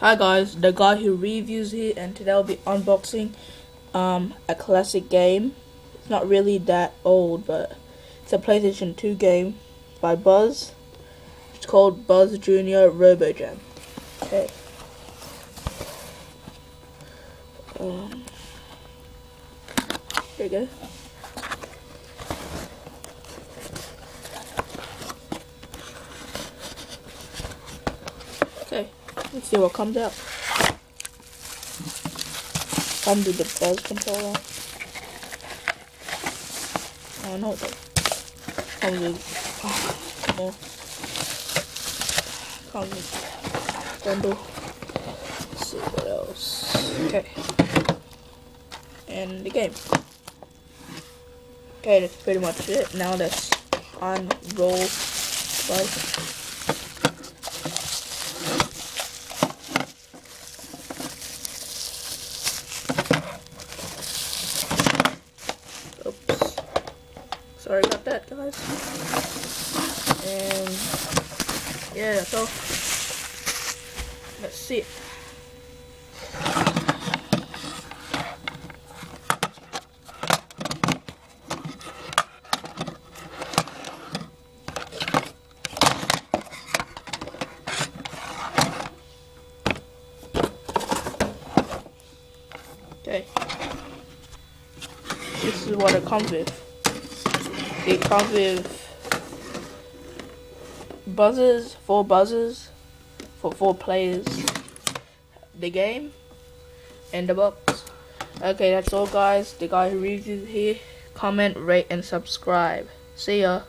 Hi guys, the guy who reviews it, and today I'll be unboxing um, a classic game. It's not really that old, but it's a PlayStation 2 game by Buzz. It's called Buzz Junior Robo Jam. Okay. Um, here you go. Okay, let's see what comes out. Comes with the Buzz controller. I don't know what that comes with. Oh, more. Comes with bundle. Let's see what else. Okay. And the game. Okay, that's pretty much it. Now let's unroll Buzz. Sorry about that, guys. And yeah, so let's see. Okay. This is what it comes with. It comes with buzzers, four buzzers for four players. The game and the box. Okay, that's all guys. The guy who reviews here. Comment, rate, and subscribe. See ya.